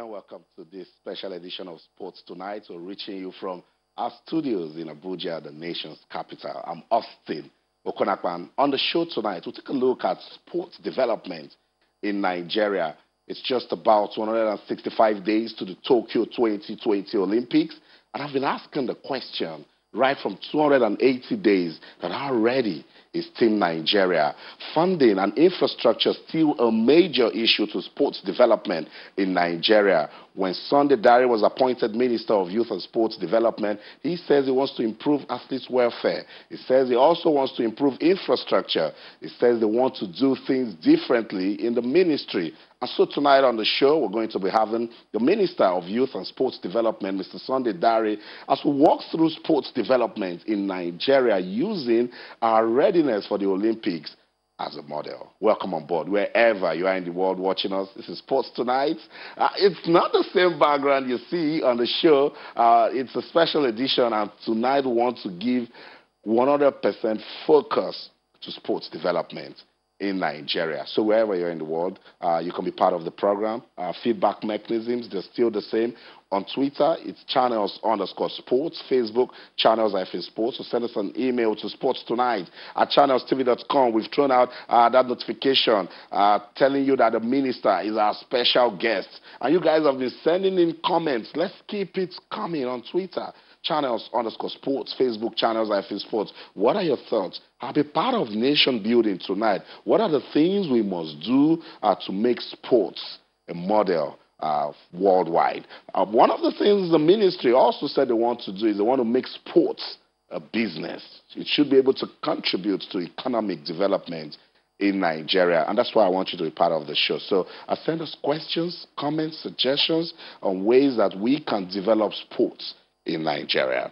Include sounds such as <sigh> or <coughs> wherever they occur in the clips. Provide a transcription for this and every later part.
and welcome to this special edition of Sports Tonight. We're reaching you from our studios in Abuja, the nation's capital. I'm Austin Okonakpan. On the show tonight, we'll take a look at sports development in Nigeria. It's just about 165 days to the Tokyo 2020 Olympics, and I've been asking the question right from 280 days that are ready is Team Nigeria. Funding and infrastructure still a major issue to sports development in Nigeria. When Sunday Dare was appointed Minister of Youth and Sports Development, he says he wants to improve athletes' welfare. He says he also wants to improve infrastructure. He says they want to do things differently in the ministry. And so tonight on the show, we're going to be having the Minister of Youth and Sports Development, Mr. Sunday Dare, as we walk through sports development in Nigeria using our readiness for the Olympics as a model. Welcome on board, wherever you are in the world watching us. This is Sports Tonight. Uh, it's not the same background you see on the show. Uh, it's a special edition, and tonight we want to give 100% focus to sports development in Nigeria. So wherever you're in the world, uh, you can be part of the program. Uh, feedback mechanisms, they're still the same. On Twitter, it's channels underscore sports. Facebook, channels IFA sports. So send us an email to sports tonight at channelstv.com. We've thrown out uh, that notification uh, telling you that the minister is our special guest. And you guys have been sending in comments. Let's keep it coming on Twitter channels underscore sports, Facebook channels, IFA Sports. What are your thoughts? I'll be part of nation building tonight. What are the things we must do uh, to make sports a model uh, worldwide? Uh, one of the things the ministry also said they want to do is they want to make sports a business. It should be able to contribute to economic development in Nigeria. And that's why I want you to be part of the show. So uh, send us questions, comments, suggestions on ways that we can develop sports in Nigeria.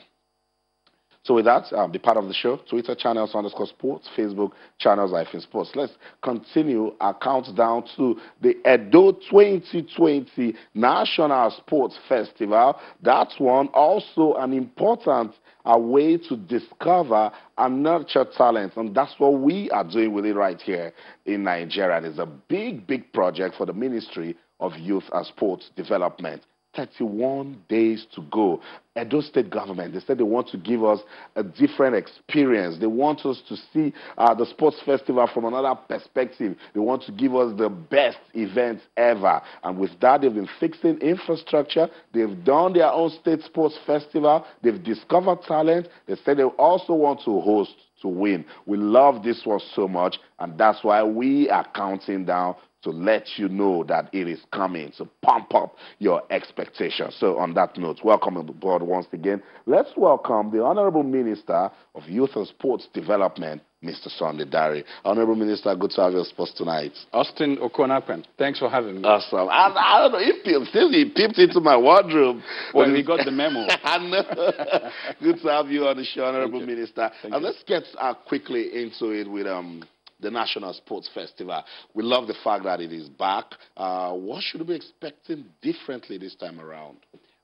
So with that, um, be part of the show. Twitter channels underscore sports, Facebook channels iPhone Sports. Let's continue our countdown to the Edo 2020 National Sports Festival. That's one also an important a way to discover and nurture talent. And that's what we are doing with it right here in Nigeria. It's a big, big project for the Ministry of Youth and Sports Development. 31 days to go. Edo State government, they said they want to give us a different experience. They want us to see uh, the sports festival from another perspective. They want to give us the best events ever. And with that, they've been fixing infrastructure. They've done their own state sports festival. They've discovered talent. They said they also want to host to win. We love this one so much, and that's why we are counting down to let you know that it is coming, to pump up your expectations. So, on that note, welcome on board once again. Let's welcome the Honorable Minister of Youth and Sports Development, Mr. Sunday Dare. Honorable Minister, good to have you sports tonight. Austin Okonakwen, thanks for having me. Awesome. I, I don't know, he peeped, still he peeped into my wardrobe. Well, he got the memo. <laughs> Good to have you on the show, Honorable Minister. Thank and you. let's get uh, quickly into it with um, the National Sports Festival. We love the fact that it is back. Uh, what should we be expecting differently this time around?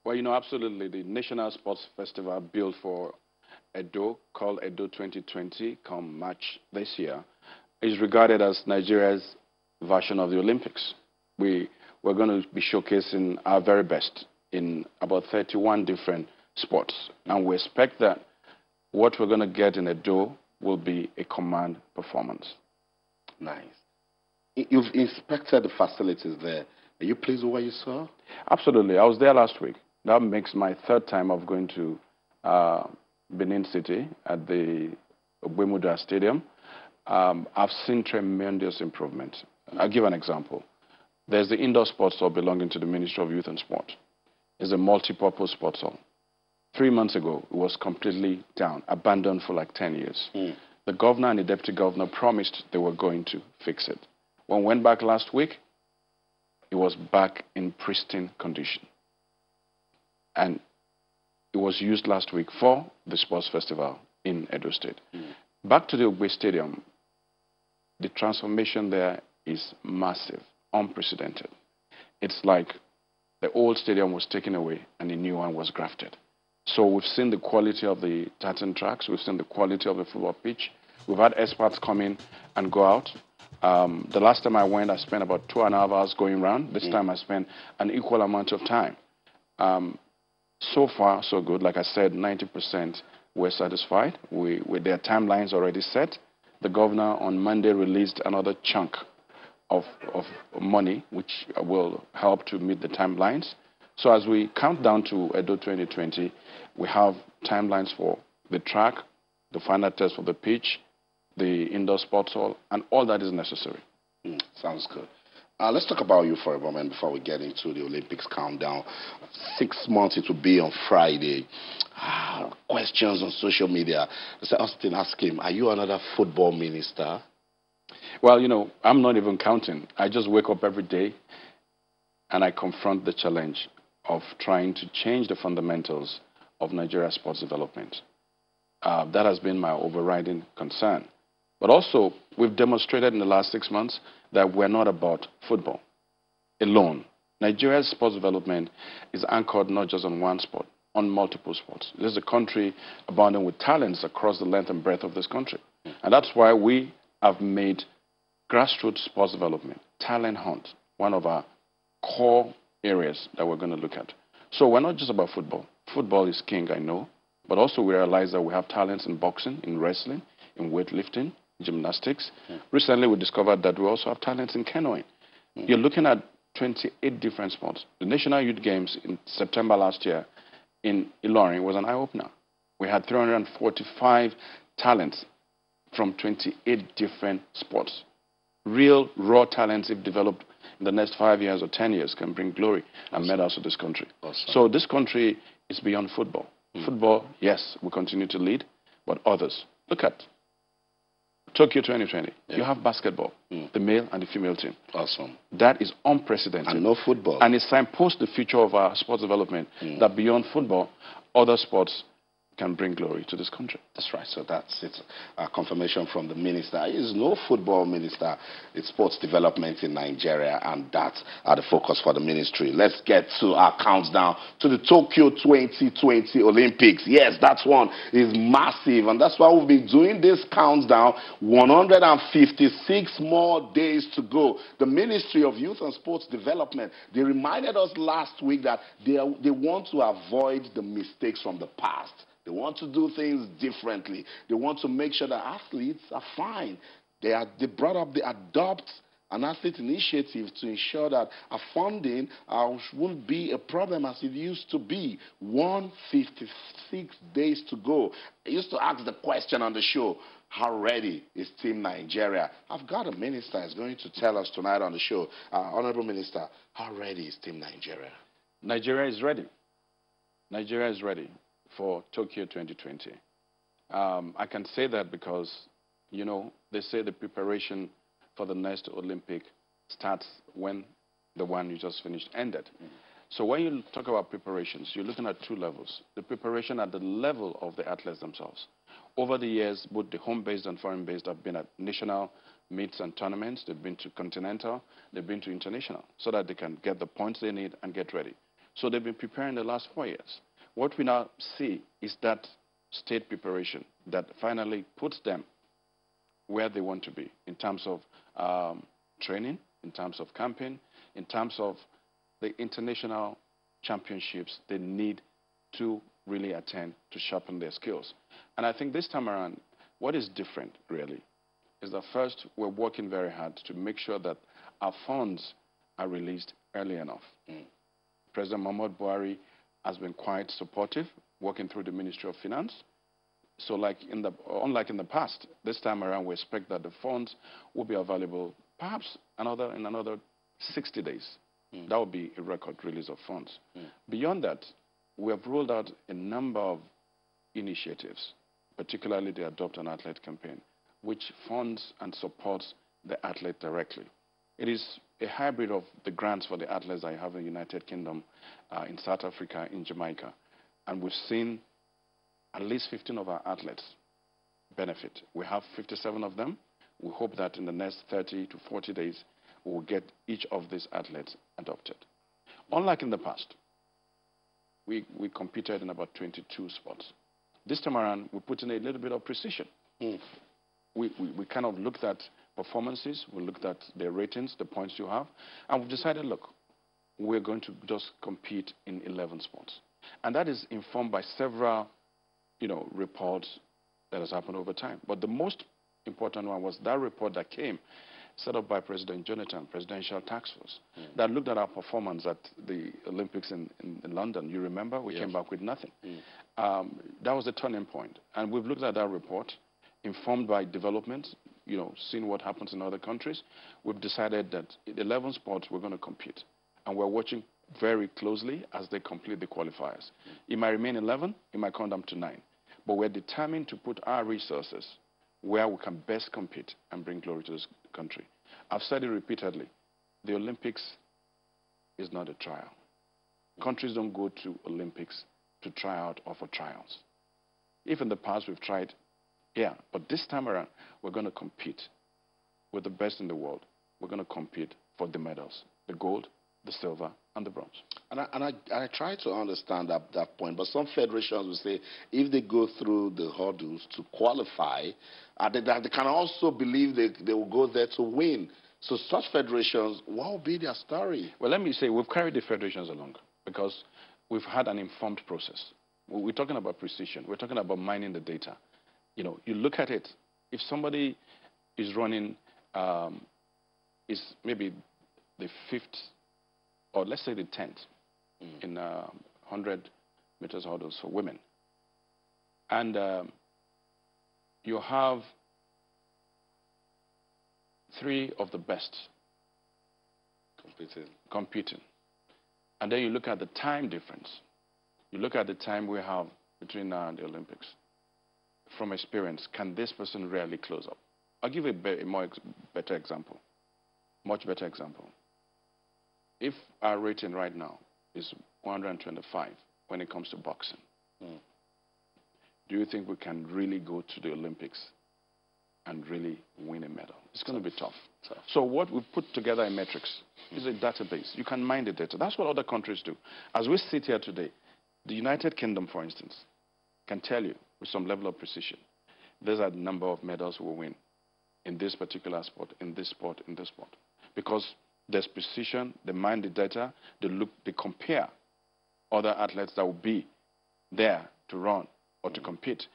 Well, you know, absolutely. The National Sports Festival built for Edo, called Edo 2020, come March this year, is regarded as Nigeria's version of the Olympics. We, we're going to be showcasing our very best in about 31 different sports. And we expect that what we're going to get in Edo will be a command performance. Nice. You've inspected the facilities there. Are you pleased with what you saw? Absolutely. I was there last week. That makes my third time of going to uh, Benin City at the Ogbemudia Stadium. Um, I've seen tremendous improvement. I'll give an example. There's the indoor sports hall belonging to the Ministry of Youth and Sport. It's a multi-purpose sports hall. Three months ago, it was completely down, abandoned for like 10 years. The governor and the deputy governor promised they were going to fix it. When we went back last week, it was back in pristine condition. And it was used last week for the sports festival in Edo State. Mm. Back to the Ogbe Stadium, the transformation there is massive, unprecedented. It's like the old stadium was taken away and a new one was grafted. So we've seen the quality of the tartan tracks, we've seen the quality of the football pitch. We've had experts come in and go out. Um, the last time I went, I spent about two and a half hours going around. This mm. time I spent an equal amount of time. Um, so far, so good. Like I said, 90% were satisfied. We, with their timelines already set. The governor on Monday released another chunk of, of money, which will help to meet the timelines. So as we count down to Edo 2020, we have timelines for the track, the final test for the pitch, the indoor sports hall, and all that is necessary. Mm, sounds good. Uh, let's talk about you for a moment before we get into the Olympics countdown. Six months it will be on Friday. Ah, questions on social media. Mr. Austin ask him, Are you another football minister? Well, you know, I'm not even counting. I just wake up every day and I confront the challenge of trying to change the fundamentals of Nigeria sports development. Uh, that has been my overriding concern. But also, we've demonstrated in the last six months that we're not about football alone. Nigeria's sports development is anchored not just on one sport, on multiple sports. This is a country abounding with talents across the length and breadth of this country. And that's why we have made grassroots sports development, talent hunt, one of our core areas that we're going to look at. So we're not just about football. Football is king, I know, but also we realize that we have talents in boxing, in wrestling, in weightlifting, gymnastics. Yeah. Recently, we discovered that we also have talents in canoeing. Mm. You're looking at 28 different sports. The National Youth Games in September last year in Ilorin was an eye-opener. We had 345 talents from 28 different sports. Real, raw talents, if developed in the next five years or 10 years, can bring glory and medals to this country. Awesome. So this country is beyond football. Mm. Football, yes, we continue to lead, but others. Look at Tokyo 2020, yeah. you have basketball, mm. the male and the female team. Awesome. That is unprecedented. And no football. And it signposts the future of our sports development, mm. that beyond football, other sports can bring glory to this country. That's right. So that's it. A confirmation from the minister. He is no football minister. It's sports development in Nigeria, and that's uh, the focus for the ministry. Let's get to our countdown to the Tokyo 2020 Olympics. Yes, that one is massive, and that's why we've been doing this countdown. 156 more days to go. The Ministry of Youth and Sports Development, they reminded us last week that they, are, they want to avoid the mistakes from the past. They want to do things differently. They want to make sure that athletes are fine. They, are, they brought up the Adopt an Athlete initiative to ensure that our funding uh, won't be a problem as it used to be. 156 days to go. I used to ask the question on the show, how ready is Team Nigeria? I've got a minister who's going to tell us tonight on the show. Uh, Honorable Minister, how ready is Team Nigeria? Nigeria is ready. Nigeria is ready for Tokyo 2020. Um, I can say that because, you know, they say the preparation for the next Olympic starts when the one you just finished ended. Mm. So when you talk about preparations, you're looking at two levels. The preparation at the level of the athletes themselves. Over the years, both the home-based and foreign-based have been at national meets and tournaments. They've been to continental. They've been to international so that they can get the points they need and get ready. So they've been preparing the last four years. What we now see is that state preparation that finally puts them where they want to be in terms of um, training, in terms of camping, in terms of the international championships they need to really attend to sharpen their skills. And I think this time around, what is different really is that first, we're working very hard to make sure that our funds are released early enough. Mm. President Muhammad Buhari has been quite supportive, working through the Ministry of Finance. So like in the, unlike in the past, this time around we expect that the funds will be available perhaps another, in another 60 days. Mm. That will be a record release of funds. Mm. Beyond that, we have rolled out a number of initiatives, particularly the Adopt an Athlete campaign, which funds and supports the athlete directly. It is a hybrid of the grants for the athletes I have in the United Kingdom, uh, in South Africa, in Jamaica. And we've seen at least 15 of our athletes benefit. We have 57 of them. We hope that in the next 30 to 40 days, we will get each of these athletes adopted. Unlike in the past, we, we competed in about 22 sports. This time around, we put in a little bit of precision. Mm. We, we, we kind of looked at performances, we looked at their ratings, the points you have, and we've decided, look, we're going to just compete in 11 sports. And that is informed by several, you know, reports that has happened over time. But the most important one was that report that came set up by President Jonathan, Presidential Tax Force, mm. that looked at our performance at the Olympics in, in, in London. You remember? We yes. came back with nothing. Mm. Um, that was a turning point. And we've looked at that report, informed by development, you know, seeing what happens in other countries. We've decided that 11 sports we're going to compete. And we're watching very closely as they complete the qualifiers. It might remain 11, it might come down to 9. But we're determined to put our resources where we can best compete and bring glory to this country. I've said it repeatedly. The Olympics is not a trial. Countries don't go to Olympics to try out or for trials. If in the past we've tried, yeah, but this time around, we're going to compete with the best in the world. We're going to compete for the medals, the gold, the silver, and the bronze. And I, and I, I try to understand that, that point, but some federations will say if they go through the hurdles to qualify, uh, they, they can also believe they, they will go there to win. So such federations, what will be their story? Well, let me say we've carried the federations along because we've had an informed process. We're talking about precision. We're talking about mining the data. You know, you look at it. If somebody is running, um, is maybe the fifth or let's say the 10th mm. in uh, 100 meters hurdles for women. And um, you have three of the best competing. competing. And then you look at the time difference. You look at the time we have between now and the Olympics. From experience, can this person really close up? I'll give a, be a more ex better example, much better example if our rating right now is 125 when it comes to boxing, mm. do you think we can really go to the Olympics and really win a medal? It's going to be tough. tough. So what we've put together in metrics is a database. You can mine the data. That's what other countries do. As we sit here today, the United Kingdom, for instance, can tell you with some level of precision, there's a number of medals we win in this particular sport, in this sport, in this sport. Because there's precision, they mine the data, they look, they compare other athletes that will be there to run or to compete.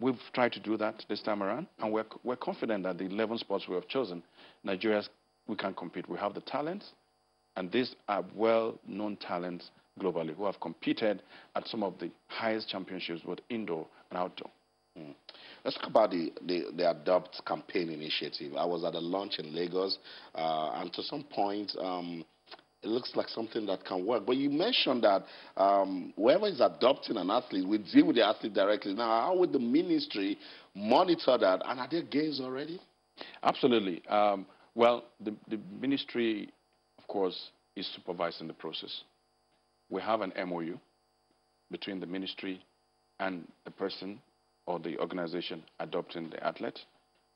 We've tried to do that this time around, and we're, we're confident that the 11 sports we have chosen, Nigeria, we can compete. We have the talents, and these are well-known talents globally who have competed at some of the highest championships, both indoor and outdoor. Mm. Let's talk about the, the, the, Adopt campaign initiative. I was at a launch in Lagos, uh, and to some point, um, it looks like something that can work. But you mentioned that um, whoever is adopting an athlete, we deal with the athlete directly. Now, how would the ministry monitor that? And are there gains already? Absolutely. Um, well, the, the ministry, of course, is supervising the process. We have an MOU between the ministry and the person or the organization adopting the athlete.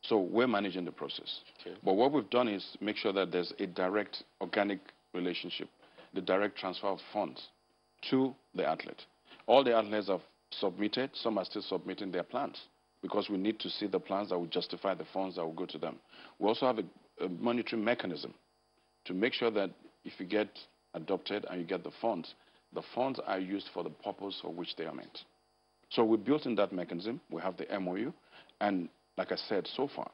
So we're managing the process. Okay. But what we've done is make sure that there's a direct organic relationship, the direct transfer of funds to the athlete. All the athletes have submitted, some are still submitting their plans because we need to see the plans that will justify the funds that will go to them. We also have a, a monitoring mechanism to make sure that if you get adopted and you get the funds, the funds are used for the purpose for which they are meant. So we built in that mechanism. We have the MOU. And like I said, so far,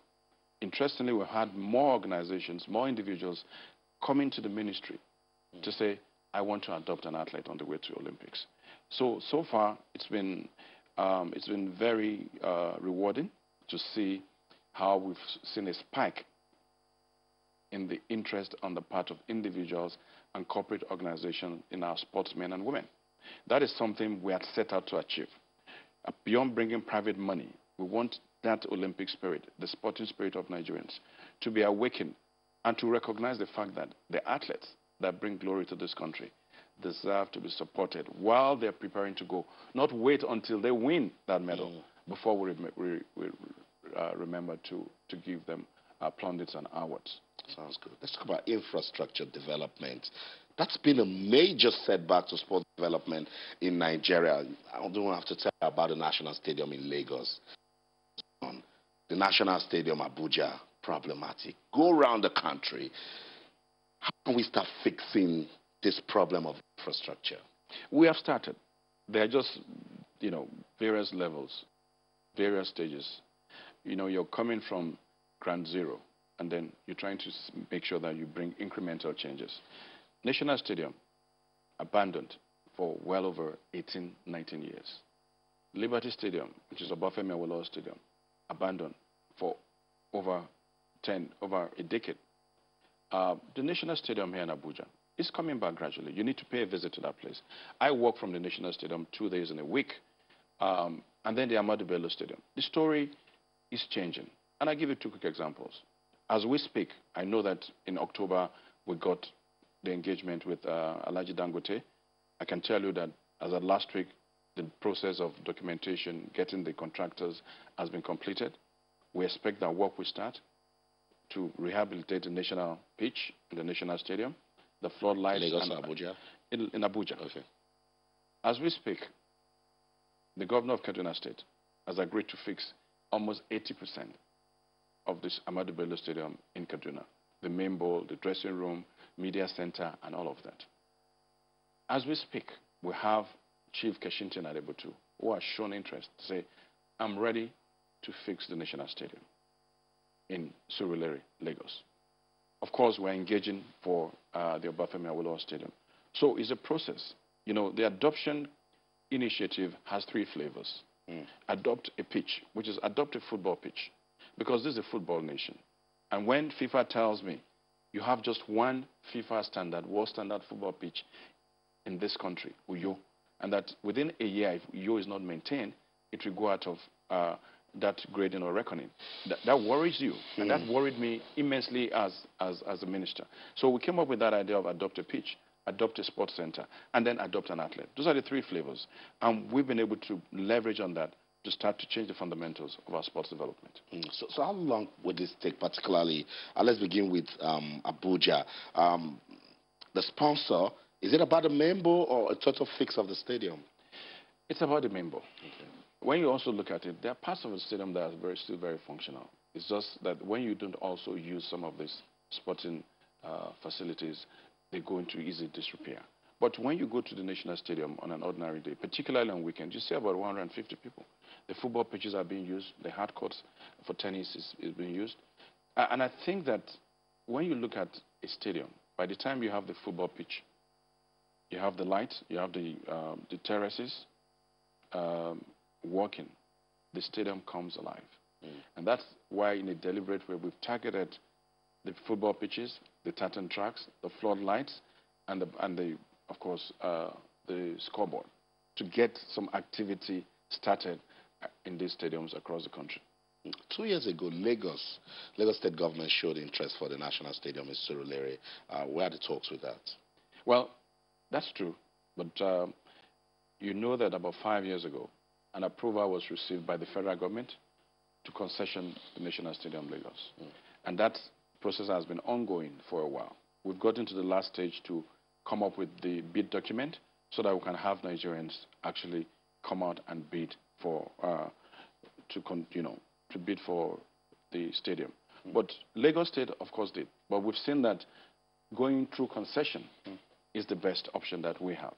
interestingly, we've had more organizations, more individuals coming to the ministry mm. to say, I want to adopt an athlete on the way to Olympics. So, so far, it's been, um, it's been very uh, rewarding to see how we've seen a spike in the interest on the part of individuals and corporate organizations in our sportsmen and women. That is something we had set out to achieve. Uh, beyond bringing private money, we want that Olympic spirit, the sporting spirit of Nigerians, to be awakened and to recognize the fact that the athletes that bring glory to this country deserve to be supported while they're preparing to go. Not wait until they win that medal mm. before we, we, we uh, remember to, to give them uh, plaudits and awards. Sounds good. Let's talk about infrastructure development. That's been a major setback to sports development in Nigeria. I don't have to tell you about the National Stadium in Lagos. The National Stadium, Abuja, problematic. Go around the country. How can we start fixing this problem of infrastructure? We have started. There are just, you know, various levels, various stages. You know, you're coming from ground zero, and then you're trying to make sure that you bring incremental changes. National Stadium, abandoned for well over 18, 19 years. Liberty Stadium, which is above Awolowo Stadium, abandoned for over 10, over a decade. Uh, the National Stadium here in Abuja is coming back gradually. You need to pay a visit to that place. I work from the National Stadium two days in a week, um, and then the Ahmadu Bello Stadium. The story is changing. And I give you two quick examples. As we speak, I know that in October we got the engagement with uh, Alhaji Dangote. I can tell you that as of last week, the process of documentation, getting the contractors has been completed. We expect that work will start to rehabilitate the national pitch in the national stadium, the floodlights. Lagos and Abuja? In, in Abuja. Okay. As we speak, the governor of Kaduna State has agreed to fix almost 80% of this Ahmadu Bello Stadium in Kaduna. The main bowl, the dressing room, media center, and all of that. As we speak, we have Chief Kessington Adebutu, who has shown interest to say, I'm ready to fix the National Stadium in Surulere, Lagos. Of course, we're engaging for uh, the Obafemi Awolowo Stadium. So it's a process. You know, the adoption initiative has three flavors. Mm. Adopt a pitch, which is adopt a football pitch, because this is a football nation. And when FIFA tells me you have just one FIFA standard, world standard football pitch in this country, Uyo, and that within a year, if Uyo is not maintained, it will go out of uh, that grading or reckoning. That, that worries you, mm. and that hmm. worried me immensely as, as, as a minister. So we came up with that idea of adopt a pitch, adopt a sports center, and then adopt an athlete. Those are the three flavors. And we've been able to leverage on that to start to change the fundamentals of our sports development. Mm. So, so, how long would this take, particularly? Uh, let's begin with um, Abuja. Um, the sponsor, is it about the member or a total fix of the stadium? It's about the member. Okay. When you also look at it, there are parts of the stadium that are very, still very functional. It's just that when you don't also use some of these sporting uh, facilities, they go into easy disrepair. But when you go to the National Stadium on an ordinary day, particularly on weekends, you see about 150 people. The football pitches are being used. The hard courts for tennis is, is being used. And I think that when you look at a stadium, by the time you have the football pitch, you have the lights, you have the, um, the terraces um, working, the stadium comes alive. Mm. And that's why in a deliberate way we've targeted the football pitches, the tartan tracks, the floodlights, and the, and the of course, uh, the scoreboard to get some activity started in these stadiums across the country. Two years ago, Lagos, Lagos State government showed interest for the national stadium in Surulere. Uh, where are the talks with that? Well, that's true, but uh, you know that about five years ago, an approval was received by the federal government to concession the National Stadium Lagos. Mm. And that process has been ongoing for a while. We've gotten to the last stage to come up with the bid document so that we can have Nigerians actually come out and bid for uh, to you know to bid for the stadium. Mm. But Lagos State, of course, did. But we've seen that going through concession mm. is the best option that we have.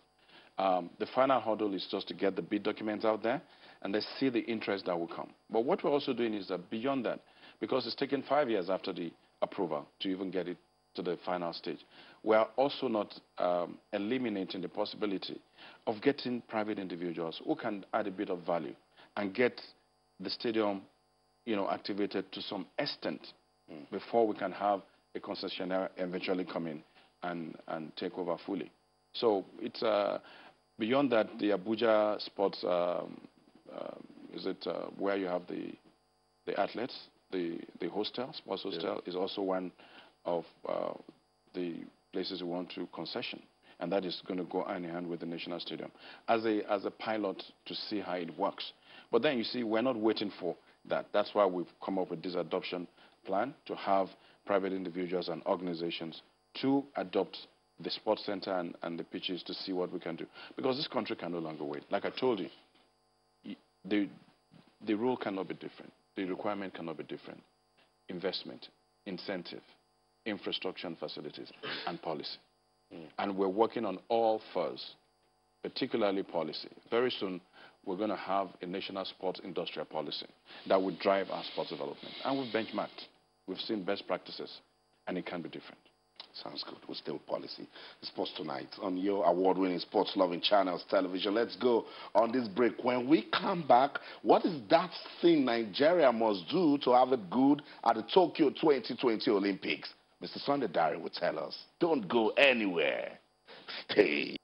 Um, the final hurdle is just to get the bid documents out there, and let's see the interest that will come. But what we're also doing is that beyond that, because it's taken five years after the approval to even get it to the final stage, we are also not um, eliminating the possibility of getting private individuals who can add a bit of value and get the stadium, you know, activated to some extent mm. before we can have a concessionaire eventually come in and, and take over fully. So it's uh, beyond that, the Abuja Sports, um, uh, is it uh, where you have the, the athletes, the, the hostel, sports hostel, yeah. is also one of uh, the places we want to concession. And that is going to go hand in hand with the National Stadium as a, as a pilot to see how it works. But then you see, we're not waiting for that. That's why we've come up with this adoption plan to have private individuals and organizations to adopt the sports center and, and the pitches to see what we can do. Because this country can no longer wait. Like I told you, the, the rule cannot be different. The requirement cannot be different. Investment. incentive, infrastructure and facilities, and policy. Mm. And we're working on all first, particularly policy. Very soon, we're going to have a national sports industrial policy that will drive our sports development. And we've benchmarked. We've seen best practices, and it can be different. Sounds good. We're still policy. Sports tonight on your award-winning sports-loving channels television. Let's go on this break. When we come back, what is that thing Nigeria must do to have it good at the Tokyo 2020 Olympics? Mr. Sunday Dare will tell us. Don't go anywhere. Stay.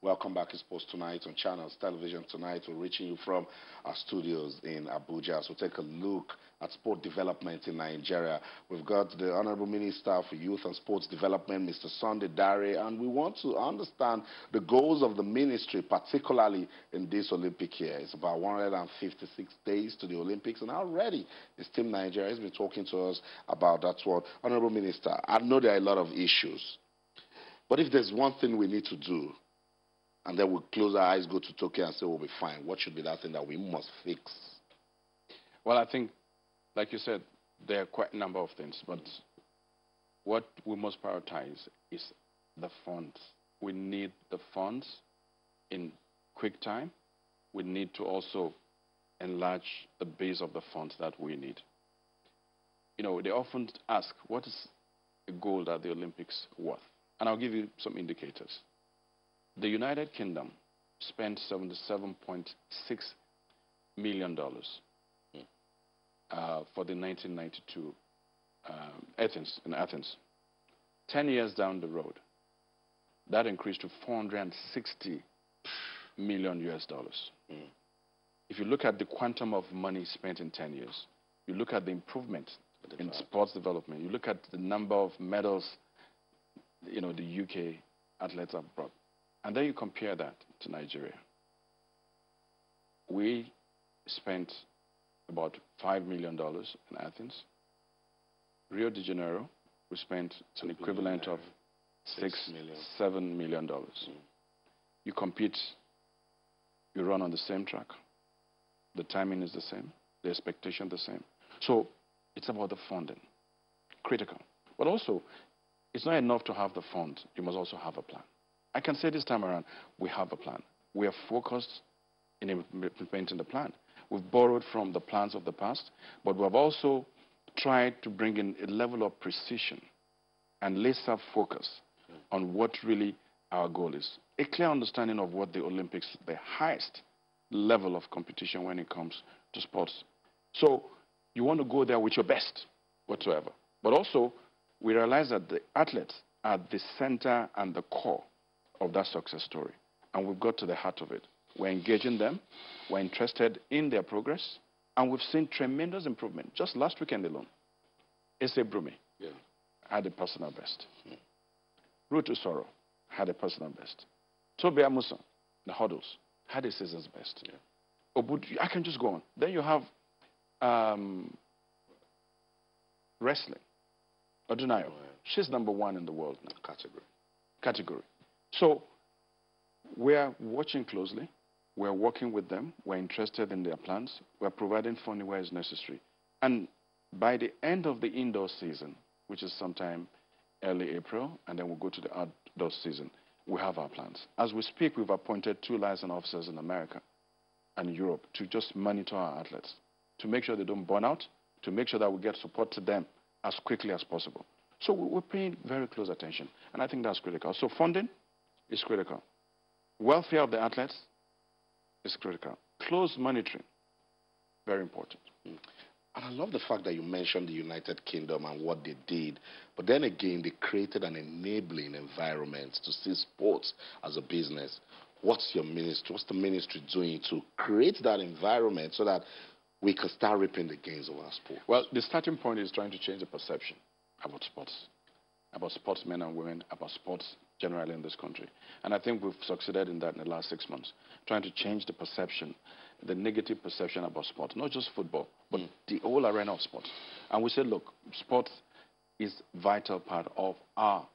Welcome back to Sports Tonight on Channels Television Tonight. We're reaching you from our studios in Abuja. So take a look at sport development in Nigeria. We've got the Honorable Minister for Youth and Sports Development, Mr. Sunday Dare, and we want to understand the goals of the ministry, particularly in this Olympic year. It's about 156 days to the Olympics, and already this team Nigeria has been talking to us about that. What, Honorable Minister, I know there are a lot of issues, but if there's one thing we need to do, and then we'll close our eyes, go to Tokyo, and say we'll be fine. What should be that thing that we must fix? Well, I think, like you said, there are quite a number of things, but what we must prioritize is the funds. We need the funds in quick time. We need to also enlarge the base of the funds that we need. You know, they often ask, what is a goal that the Olympics worth? And I'll give you some indicators. The United Kingdom spent $77.6 million hmm. uh, for the 1992 um, Athens, in Athens. Ten years down the road, that increased to 460 million US dollars. Mm. If you look at the quantum of money spent in 10 years, you look at the improvement in sports development, you look at the number of medals, you know, the UK athletes have brought. And then you compare that to Nigeria. We spent about $5 million in Athens. Rio de Janeiro, we spent an equivalent of six, million. seven million dollars. Mm. You compete, you run on the same track. The timing is the same, the expectation the same. So it's about the funding, critical. But also, it's not enough to have the fund. You must also have a plan. I can say this time around, we have a plan. We are focused in implementing the plan. We've borrowed from the plans of the past, but we have also tried to bring in a level of precision and laser focus on what really our goal is. A clear understanding of what the Olympics, the highest level of competition when it comes to sports. So you want to go there with your best whatsoever. But also, we realize that the athletes are the center and the core of that success story. And we've got to the heart of it. We're engaging them. We're interested in their progress. And we've seen tremendous improvement. Just last weekend alone, Ese Brume yeah. had a personal best. Mm. Ruth Usoro had a personal best. Tobi Amusan, the hurdles, had a season's best. Yeah. Obud, I can just go on. Then you have um, wrestling. Odunayo. Oh, yeah. She's number one in the world now. Category. Category. So we're watching closely. We're working with them. We're interested in their plans. We're providing funding where it's necessary. And by the end of the indoor season, which is sometime early April, and then we'll go to the outdoor season, we have our plans. As we speak, we've appointed two liaison officers in America and Europe to just monitor our athletes, to make sure they don't burn out, to make sure that we get support to them as quickly as possible. So we're paying very close attention, and I think that's critical. So funding, is critical. Welfare of the athletes is critical. Close monitoring, very important. Mm. And I love the fact that you mentioned the United Kingdom and what they did. But then again, they created an enabling environment to see sports as a business. What's your ministry, what's the ministry doing to create that environment so that we can start reaping the gains of our sport? Well, the starting point is trying to change the perception about sports, about sportsmen and women, about sports generally in this country. And I think we've succeeded in that in the last six months, trying to change the perception, the negative perception about sport, not just football, but mm. the whole arena of sports. And we said, look, sport is vital part of our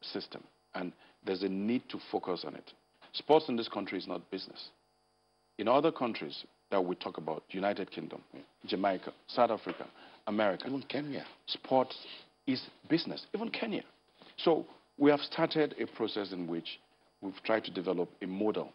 system, and there's a need to focus on it. Sports in this country is not business. In other countries, that we talk about, United Kingdom, Jamaica, South Africa, America. Even Kenya. Sports is business, even Kenya. So we have started a process in which we've tried to develop a model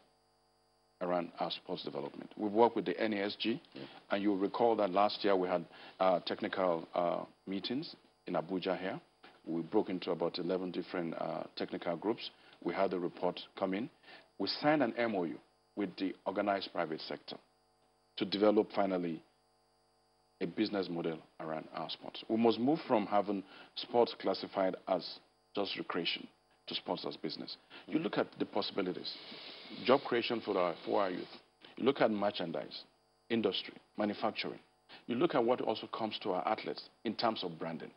around our sports development. We've worked with the NESG, yeah. and you'll recall that last year we had uh, technical uh, meetings in Abuja here. We broke into about 11 different uh, technical groups. We had the report come in. We signed an MOU with the organized private sector to develop finally a business model around our sports. We must move from having sports classified as just recreation to sports as business. You look at the possibilities, job creation for our, for our youth. You look at merchandise, industry, manufacturing. You look at what also comes to our athletes in terms of branding.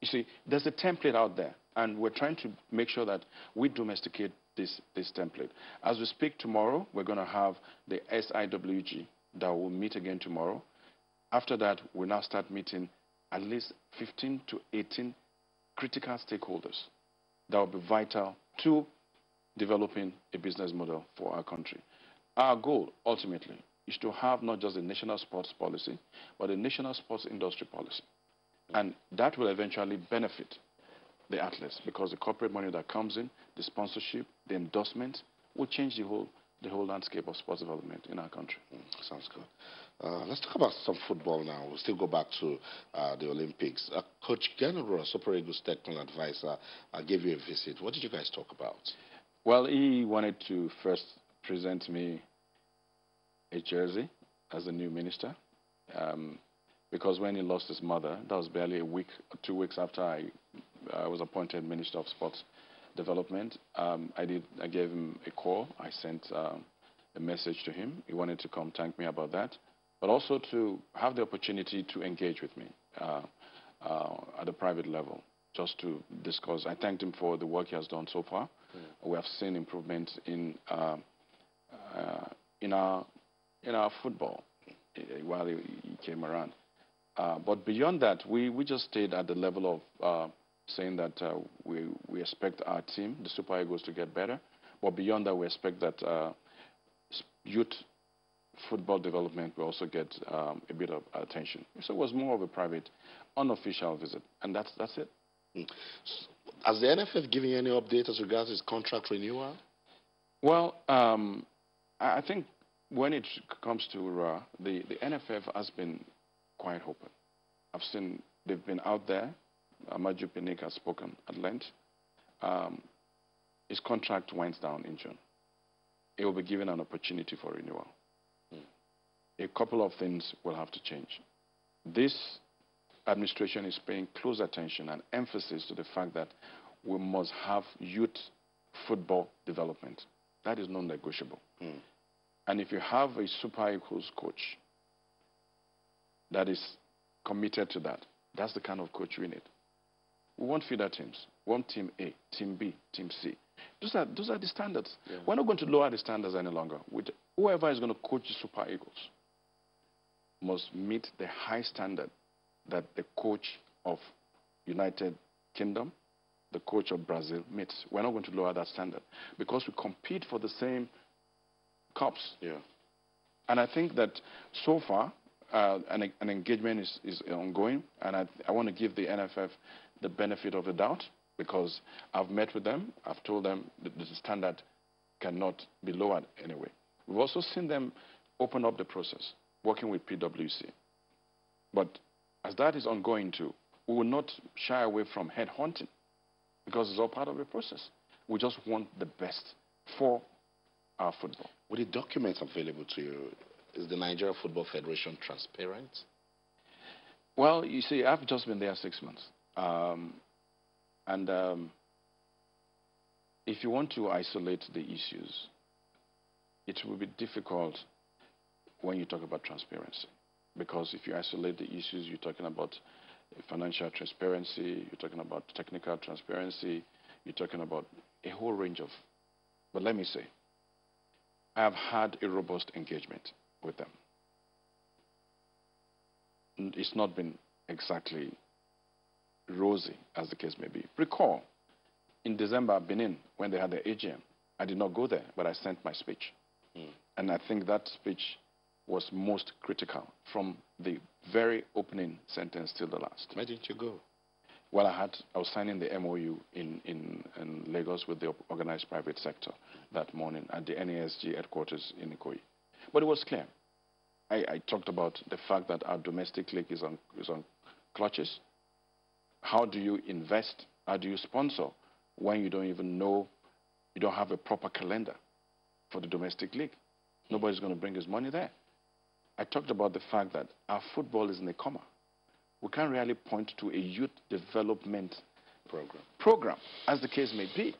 You see, there's a template out there, and we're trying to make sure that we domesticate this, this template. As we speak tomorrow, we're going to have the SIWG that will meet again tomorrow. After that, we'll now start meeting at least 15 to 18 critical stakeholders that will be vital to developing a business model for our country. Our goal, ultimately, is to have not just a national sports policy, but a national sports industry policy. And that will eventually benefit the athletes because the corporate money that comes in, the sponsorship, the endorsement, will change the whole, the whole landscape of sports development in our country. Mm, sounds good. Uh, let's talk about some football now. We'll still go back to uh, the Olympics. Uh, Coach Gernot, Super Eagles technical advisor, uh, gave you a visit. What did you guys talk about? Well, he wanted to first present me a jersey as a new minister. Um, because when he lost his mother, that was barely a week, two weeks after I, I was appointed Minister of Sports Development. Um, I did. I gave him a call. I sent um, a message to him. He wanted to come thank me about that but also to have the opportunity to engage with me uh, uh, at a private level, just to discuss. I thanked him for the work he has done so far. Mm. We have seen improvement in uh, uh in our in our football uh, while he, he came around. Uh, but beyond that, we, we just stayed at the level of saying that we, we expect our team, the Super Eagles, to get better. But beyond that, we expect that youth football development will also get um, a bit of attention. So it was more of a private, unofficial visit, and that's, that's it. Mm. Has the NFF given you any update as regards its contract renewal? Well, um, I think when it comes to Rohr, the, the NFF has been quite open. I've seen they've been out there. Amaju Pinnick has spoken at length. Um, his contract winds down in June. He will be given an opportunity for renewal a couple of things will have to change. This administration is paying close attention and emphasis to the fact that we must have youth football development. That is non-negotiable. Mm. And if you have a Super Eagles coach that is committed to that, that's the kind of coach we need. We want feeder teams. One team A, team B, team C. Those are, those are the standards. Yeah. We're not going to lower the standards any longer. With whoever is going to coach the Super Eagles, must meet the high standard that the coach of United Kingdom, the coach of Brazil meets. We're not going to lower that standard because we compete for the same cups. Yeah. And I think that so far, uh, an, an, engagement is, is ongoing, and I, I want to give the NFF the benefit of the doubt because I've met with them. I've told them that the standard cannot be lowered anyway. We've also seen them open up the process working with PwC. But as that is ongoing too, we will not shy away from head hunting because it's all part of the process. We just want the best for our football. With the documents available to you, is the Nigeria Football Federation transparent? Well, you see, I've just been there six months. Um, and um, if you want to isolate the issues, it will be difficult when you talk about transparency. Because if you isolate the issues, you're talking about financial transparency, you're talking about technical transparency, you're talking about a whole range of. But let me say, I have had a robust engagement with them. It's not been exactly rosy, as the case may be. Recall, in December, Benin, when they had the AGM, I did not go there, but I sent my speech. Mm. And I think that speech was most critical from the very opening sentence till the last. Why didn't you go? Well, I had I was signing the MOU in, in, in Lagos with the organized private sector that morning at the NESG headquarters in Ikoyi. But it was clear. I, I talked about the fact that our domestic league is on, is on clutches. How do you invest? How do you sponsor when you don't even know, you don't have a proper calendar for the domestic league? Nobody's going to bring his money there. I talked about the fact that our football is in a coma we can't really point to a youth development program. program, as the case may be.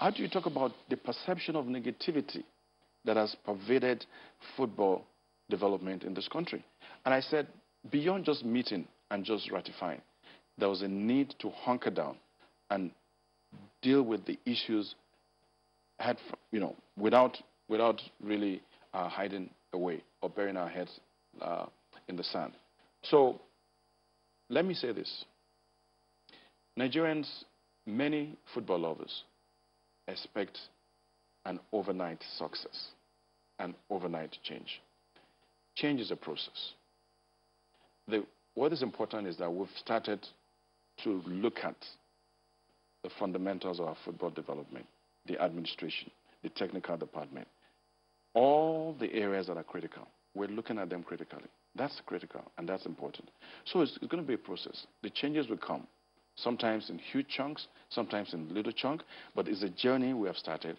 How do you talk about the perception of negativity that has pervaded football development in this country? And I said, beyond just meeting and just ratifying, there was a need to hunker down and deal with the issues head, you know, without, without really uh, hiding away or burying our heads uh, in the sand. So let me say this. Nigerians, many football lovers, expect an overnight success, an overnight change. Change is a process. The, what is important is that we've started to look at the fundamentals of our football development, the administration, the technical department, all the areas that are critical. We're looking at them critically. That's critical and that's important. So it's, it's going to be a process. The changes will come, sometimes in huge chunks, sometimes in little chunk, but it's a journey we have started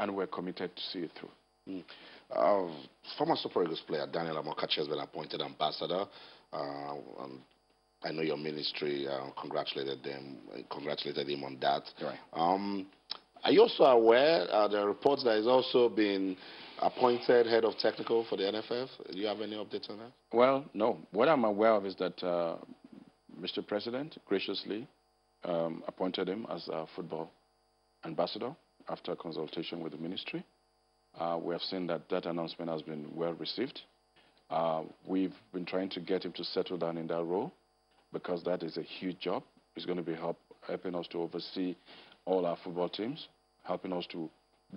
and we're committed to see it through. Mm. Uh, former Super Eagles player Daniel Amokachi has been appointed ambassador. Uh, I know your ministry uh, congratulated them, congratulated him on that. Right. Um, are you also aware uh, there are reports that he's also been appointed head of technical for the NFF? Do you have any updates on that? Well, no. What I'm aware of is that uh, Mr. President graciously um, appointed him as a football ambassador after consultation with the ministry. Uh, we have seen that that announcement has been well received. Uh, we've been trying to get him to settle down in that role because that is a huge job. It's going to be help, helping us to oversee all our football teams, helping us to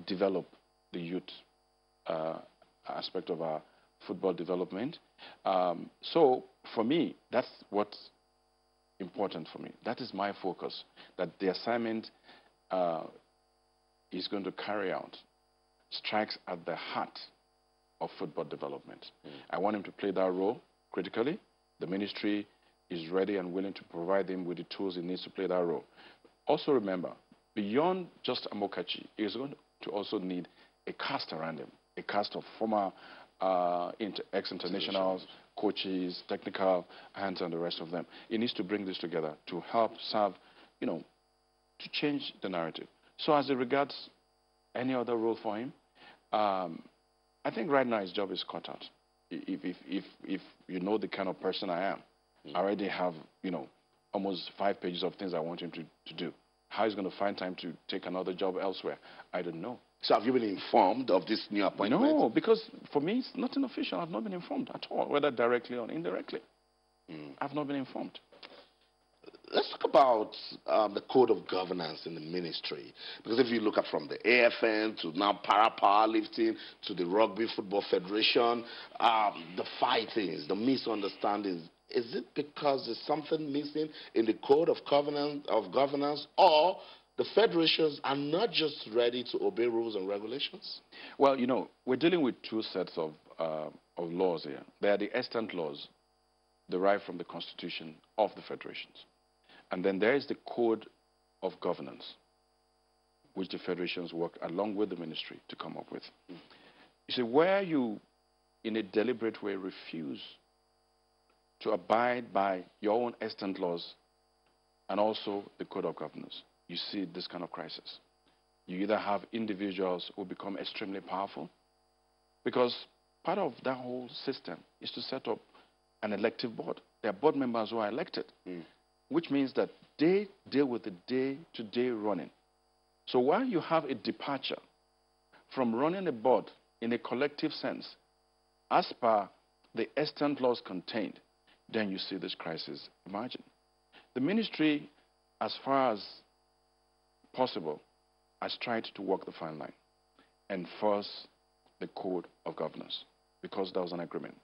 develop the youth uh, aspect of our football development. Um, so for me, that's what's important for me. That is my focus, that the assignment uh, is going to carry out strikes at the heart of football development. Mm. I want him to play that role critically. The ministry is ready and willing to provide him with the tools he needs to play that role. Also remember, beyond just Amokachi, he is going to also need a cast around him a cast of former uh, ex-internationals, coaches, technical hands, and the rest of them. He needs to bring this together to help serve, you know, to change the narrative. So as it regards any other role for him, um, I think right now his job is cut out. If, if, if, if you know the kind of person I am. I already have, you know, almost five pages of things I want him to, to do. How he's going to find time to take another job elsewhere, I don't know. So have you been informed of this new appointment? No, because for me, it's nothing official. I've not been informed at all, whether directly or indirectly. Mm. I've not been informed. Let's talk about um, the code of governance in the ministry. Because if you look at from the AFN to now para powerlifting to the Rugby Football Federation, um, the fightings, the misunderstandings, is it because there's something missing in the code of governance, of governance or the federations are not just ready to obey rules and regulations? Well, you know, we're dealing with two sets of, uh, of laws here. There are the extant laws derived from the constitution of the federations. And then there is the code of governance, which the federations work along with the ministry to come up with. Mm. You see, where you, in a deliberate way, refuse to abide by your own extant laws and also the code of governance, you see this kind of crisis. You either have individuals who become extremely powerful, because part of that whole system is to set up an elective board. There are board members who are elected, mm. which means that they deal with the day-to-day -day running. So while you have a departure from running a board in a collective sense, as per the extant laws contained, then you see this crisis emerging. The ministry, as far as possible, has tried to walk the fine line, and enforce the code of governance. because there was an agreement.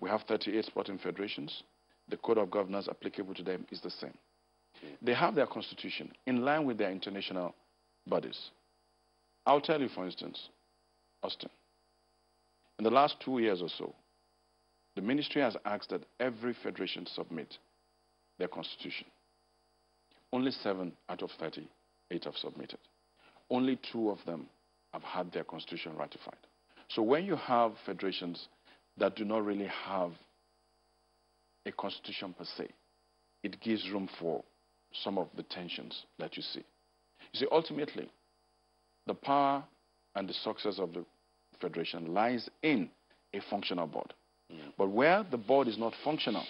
We have 38 sporting federations. The code of governance applicable to them is the same. They have their constitution in line with their international bodies. I'll tell you, for instance, Austin, in the last two years or so, the ministry has asked that every federation submit their constitution. Only seven out of 38 have submitted. Only two of them have had their constitution ratified. So when you have federations that do not really have a constitution per se, it gives room for some of the tensions that you see. You see, ultimately, the power and the success of the federation lies in a functional board. Mm. But where the board is not functional,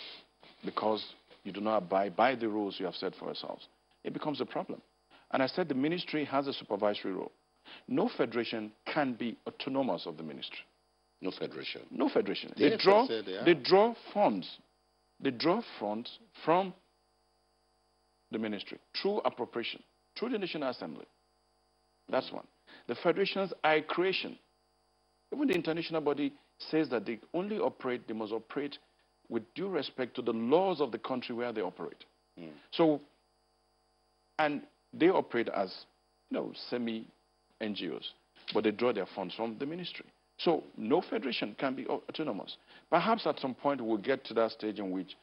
because you do not abide by the rules you have set for yourselves, it becomes a problem. And I said the ministry has a supervisory role. No federation can be autonomous of the ministry. No federation. No federation. They, they draw, they, they draw funds. They draw funds from the ministry through appropriation, through the National Assembly. That's one. The federations are a creation. Even the international body says that they only operate, they must operate with due respect to the laws of the country where they operate. Mm. So, and they operate as, you know, semi-NGOs, but they draw their funds from the ministry. So no federation can be autonomous. Perhaps at some point we'll get to that stage in which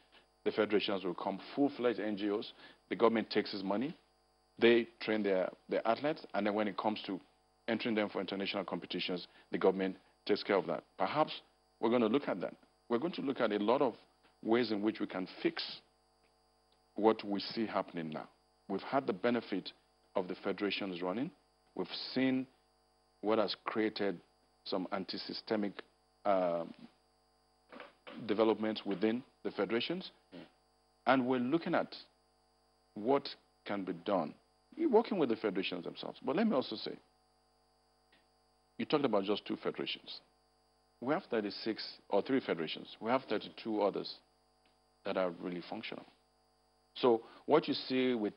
the federations will come full-fledged NGOs. The government takes its money, they train their, their athletes, and then when it comes to entering them for international competitions, the government takes care of that. Perhaps we're going to look at that. We're going to look at a lot of ways in which we can fix what we see happening now. We've had the benefit of the federations running. We've seen what has created some anti-systemic uh, developments within the federations. Mm. And we're looking at what can be done. We're working with the federations themselves. But let me also say, you talked about just two federations. We have 36 or three federations. We have 32 others that are really functional. So what you see with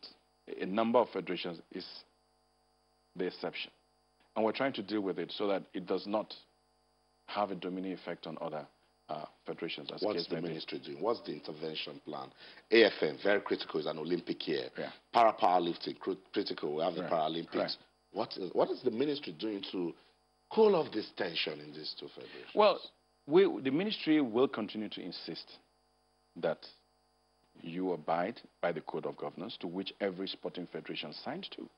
a number of federations is the exception. And we're trying to deal with it so that it does not have a domino effect on other uh, federations. What's the ministry doing? What's the intervention plan? AFN, very critical, is an Olympic year. Yeah. Para powerlifting, critical. We have the right. Paralympics. Right. What, is, what is the ministry doing to cool off this tension in these two federations? Well, we, the ministry will continue to insist that you abide by the code of governance to which every sporting federation signed to.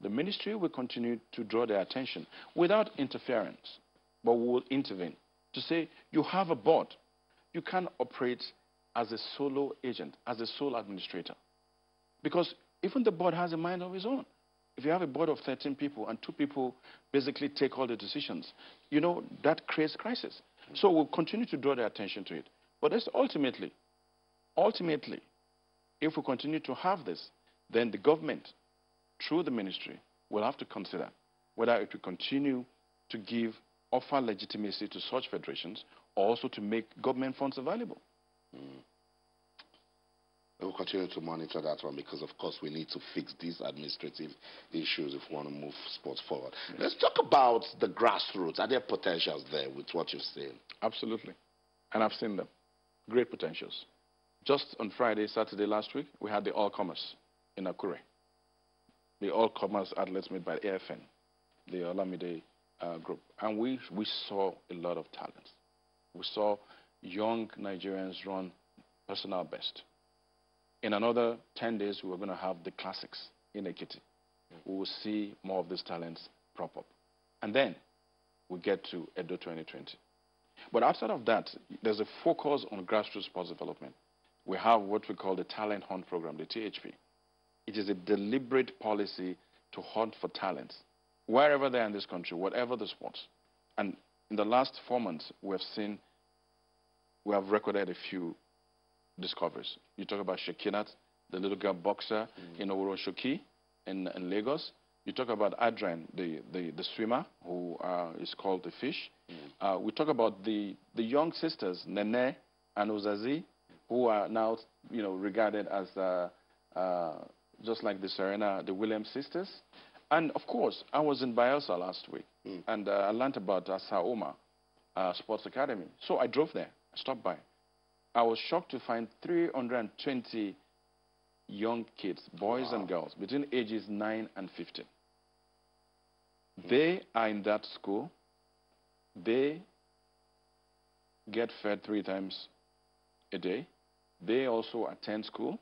The ministry will continue to draw their attention without interference, but we will intervene to say you have a board. You can't operate as a solo agent, as a sole administrator. Because even the board has a mind of its own. If you have a board of 13 people and two people basically take all the decisions, you know, that creates crisis. So we'll continue to draw their attention to it. But that's ultimately, ultimately, if we continue to have this, then the government, through the ministry, will have to consider whether it will continue to give offer legitimacy to such federations, or also to make government funds available. Mm. We'll continue to monitor that one because, of course, we need to fix these administrative issues if we want to move sports forward. Yes. Let's talk about the grassroots. Are there potentials there with what you've seen? Absolutely. And I've seen them. Great potentials. Just on Friday, Saturday last week, we had the All Comers in Akure. The All Comers Athletes made by AFN, the Olamide uh, group, and we, we saw a lot of talent. We saw young Nigerians run personal best. In another 10 days, we're going to have the classics in Ekiti. Mm. We will see more of these talents prop up. And then we get to Edo 2020. But outside of that, there's a focus on grassroots sports development. We have what we call the Talent Hunt Program, the THP. It is a deliberate policy to hunt for talents wherever they are in this country, whatever the sports. And in the last four months, we have seen, we have recorded a few discoveries. You talk about Shekinat, the little girl boxer mm. in Oworonshoki in, in, Lagos. You talk about Adrian, the, the, the swimmer, who uh, is called the fish. Mm. Uh, we talk about the, the young sisters, Nene and Ozazi, who are now, you know, regarded as uh, uh just like the Serena, the Williams sisters. And of course, I was in Bayelsa last week, mm. and uh, I learned about Asa Omar, uh, Sports Academy. So I drove there, I stopped by. I was shocked to find 320 young kids, boys wow. and girls, between ages 9 and 15. They are in that school. They get fed three times a day. They also attend school,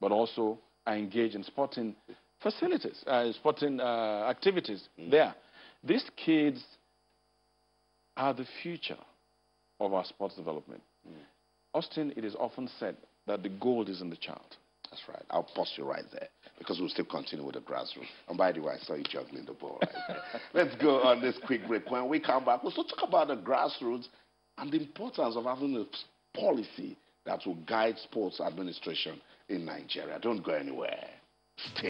but also are engaged in sporting facilities, uh, sporting uh, activities mm. there. These kids are the future of our sports development. Mm. Austin, it is often said that the gold is in the child. That's right. I'll pause you right there because we'll still continue with the grassroots. And by the way, I saw you juggling the ball right <laughs> Let's go on this quick break. When we come back, we'll still talk about the grassroots and the importance of having a policy that will guide sports administration in Nigeria. Don't go anywhere. Stay.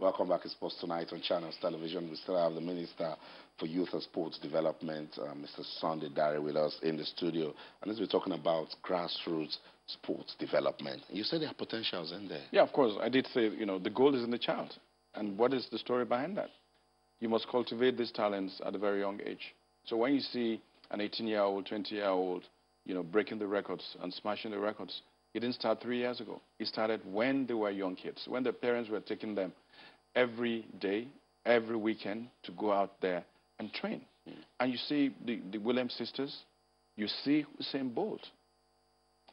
Welcome back to Sports Tonight on Channels Television. We still have the Minister for Youth and Sports Development, uh, Mr. Sunday Dare, with us in the studio. And as we're talking about grassroots sports development, you said there are potentials in there. Yeah, of course. I did say, you know, the goal is in the child. And what is the story behind that? You must cultivate these talents at a very young age. So when you see an 18-year-old, 20-year-old, you know, breaking the records and smashing the records, it didn't start three years ago. It started when they were young kids, when their parents were taking them every day, every weekend to go out there and train. Mm. And you see the, the Williams sisters, you see Usain Bolt.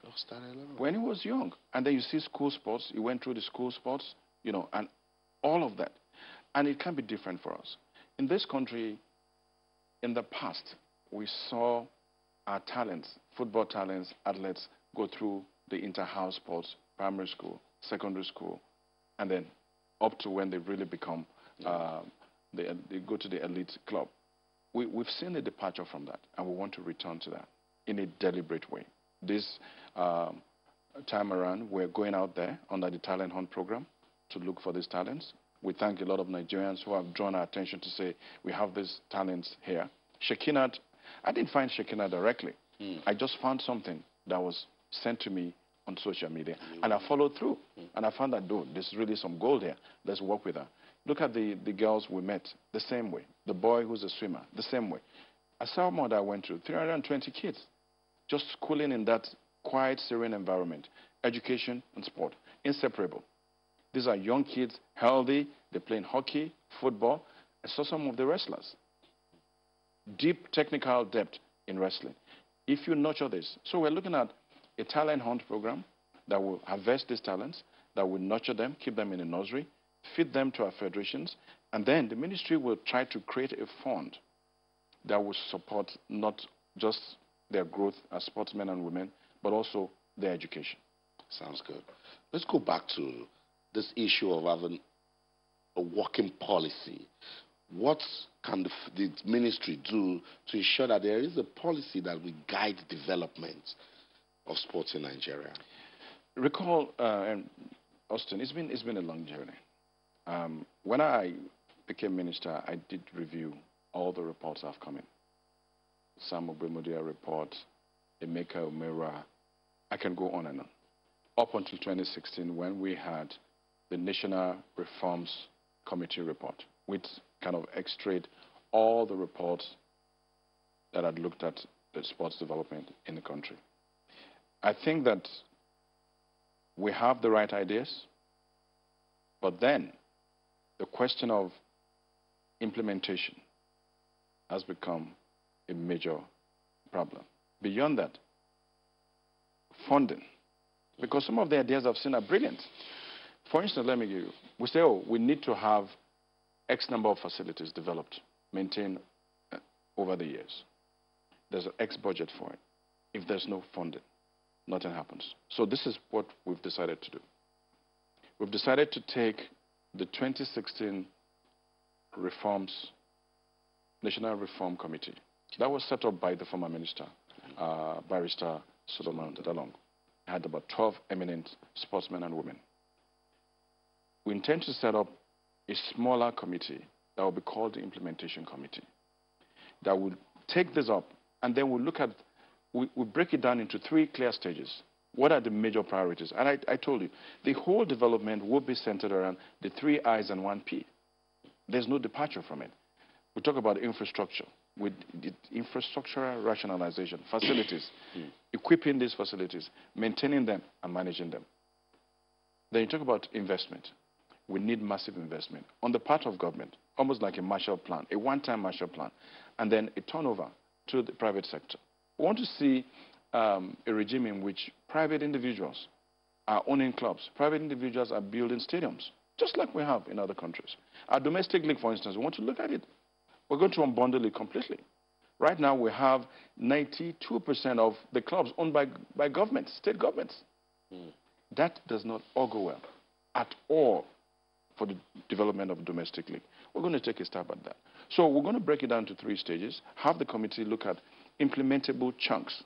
Oh, when he was young. And then you see school sports, he went through the school sports, you know, and all of that. And it can be different for us. In this country, in the past, we saw our talents, football talents, athletes, go through the inter-house sports, primary school, secondary school, and then up to when they really become, uh, they, they go to the elite club. We, we've seen a departure from that, and we want to return to that in a deliberate way. This um, time around, we're going out there under the talent hunt program to look for these talents. We thank a lot of Nigerians who have drawn our attention to say, we have these talents here. Shekinat, I didn't find Shekinat directly. Mm. I just found something that was sent to me on social media. And I followed through. And I found that, dude, there's really some gold here. Let's work with her. Look at the, the girls we met, the same way. The boy who's a swimmer, the same way. I saw more that I went through, 320 kids, just schooling in that quiet, serene environment. Education and sport, inseparable. These are young kids, healthy, they're playing hockey, football. I saw some of the wrestlers. Deep technical depth in wrestling. If you nurture this, so we're looking at a talent hunt program that will harvest these talents, that will nurture them, keep them in a nursery, feed them to our federations, and then the ministry will try to create a fund that will support not just their growth as sportsmen and women, but also their education. Sounds good. Let's go back to this issue of having a working policy. What can the, the, ministry do to ensure that there is a policy that will guide development of sports in Nigeria? Recall, uh, Austin, it's been, it's been a long journey. Um, when I became minister, I did review all the reports I've come in. Sam Ogbemudia report, Emeka Omeruah, I can go on and on. Up until 2016 when we had the National Reforms Committee report, which kind of extracted all the reports that had looked at the sports development in the country. I think that we have the right ideas, but then the question of implementation has become a major problem. Beyond that, funding, because some of the ideas I've seen are brilliant. For instance, let me give you, we say, oh, we need to have X number of facilities developed, maintained uh, over the years. There's an X budget for it. If there's no funding, nothing happens. So this is what we've decided to do. We've decided to take the 2016 reforms, National Reform Committee, that was set up by the former minister, uh, Barrister Solomon Dalung. It had about 12 eminent sportsmen and women. We intend to set up a smaller committee that will be called the Implementation Committee that will take this up and then we'll look at we, we break it down into three clear stages. What are the major priorities? And I, I told you, the whole development will be centered around the three I's and one P. There's no departure from it. We talk about infrastructure, with infrastructural rationalization, <coughs> facilities, mm. equipping these facilities, maintaining them, and managing them. Then you talk about investment. We need massive investment on the part of government, almost like a Marshall Plan, a one-time Marshall Plan, and then a turnover to the private sector. We want to see um, a regime in which private individuals are owning clubs, private individuals are building stadiums, just like we have in other countries. Our domestic league, for instance, we want to look at it. We're going to unbundle it completely. Right now, we have 92% of the clubs owned by, by governments, state governments. Mm. That does not augur well at all for the development of domestic league. We're going to take a stab at that. So we're going to break it down to three stages, have the committee look at implementable chunks,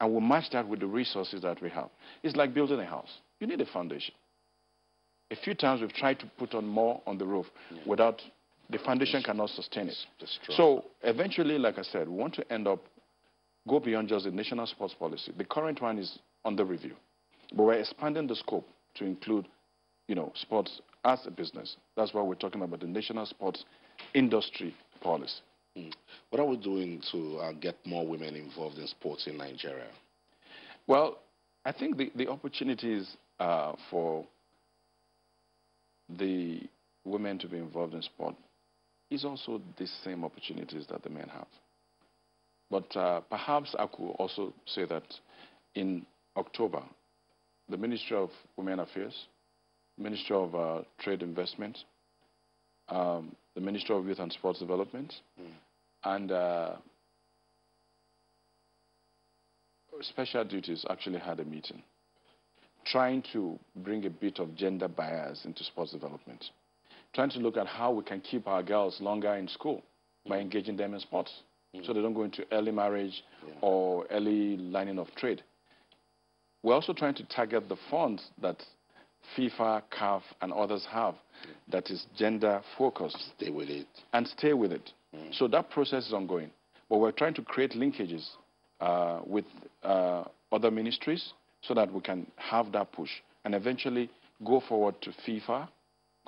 and we'll match that with the resources that we have. It's like building a house. You need a foundation. A few times we've tried to put on more on the roof yeah. without the foundation cannot sustain it. So eventually, like I said, we want to end up go beyond just the national sports policy. The current one is under review, but we're expanding the scope to include, you know, sports as a business. That's why we're talking about the national sports industry policy. Mm. What are we doing to uh, get more women involved in sports in Nigeria? Well, I think the, the opportunities uh, for the women to be involved in sport is also the same opportunities that the men have. But uh, perhaps I could also say that in October, the Ministry of Women Affairs, Ministry of uh, Trade Investment, um, the Ministry of Youth and Sports Development, mm. And uh, Special Duties actually had a meeting trying to bring a bit of gender bias into sports development trying to look at how we can keep our girls longer in school by engaging them in sports mm. so they don't go into early marriage yeah. or early lining of trade. We're also trying to target the funds that FIFA, CAF, and others have yeah. that is gender focused. Stay with it. And stay with it. Mm. So that process is ongoing. But we're trying to create linkages uh, with uh, other ministries so that we can have that push and eventually go forward to FIFA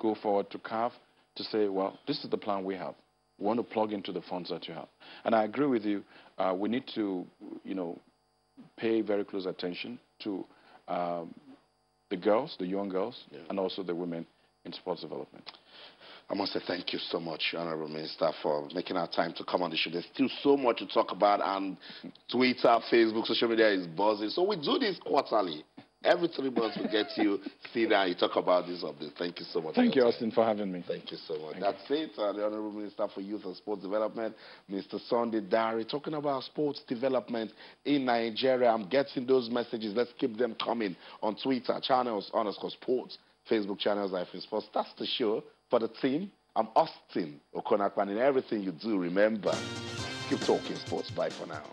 go forward to CAF to say, well, this is the plan we have. We want to plug into the funds that you have. And I agree with you. Uh, we need to, you know, pay very close attention to um, the girls, the young girls, yeah. and also the women in sports development. I must say thank you so much, Honorable Minister, for making our time to come on the show. There's still so much to talk about, and Twitter, Facebook, social media is buzzing. So we do this quarterly. Every three months we get you, see that you talk about this update. Thank you so much. Thank you, Austin, for having me. Thank you so much. Thank That's you. it. Uh, the Honorable Minister for Youth and Sports Development, Mr. Sunday Dare, talking about sports development in Nigeria. I'm getting those messages. Let's keep them coming on Twitter, channels underscore sports, Facebook channels, iPhone Sports. That's the show for the team. I'm Austin Okon-Akpan in everything you do. Remember, keep talking sports. Bye for now.